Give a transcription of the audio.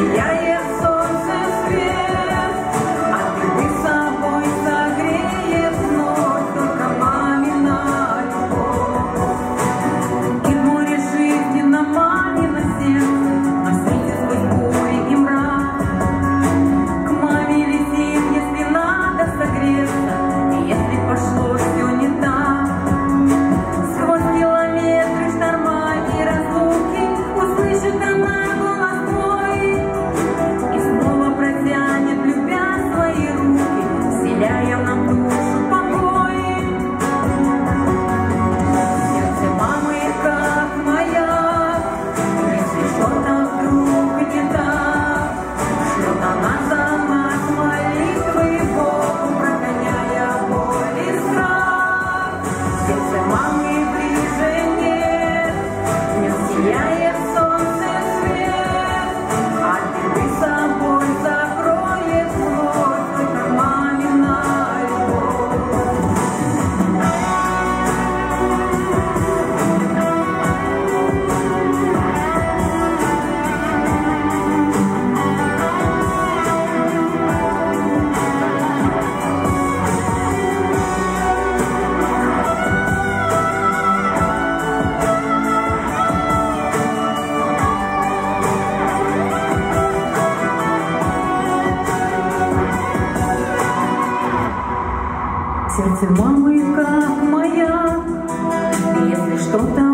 Yeah. Yeah. Сердце мамы как моя, если что-то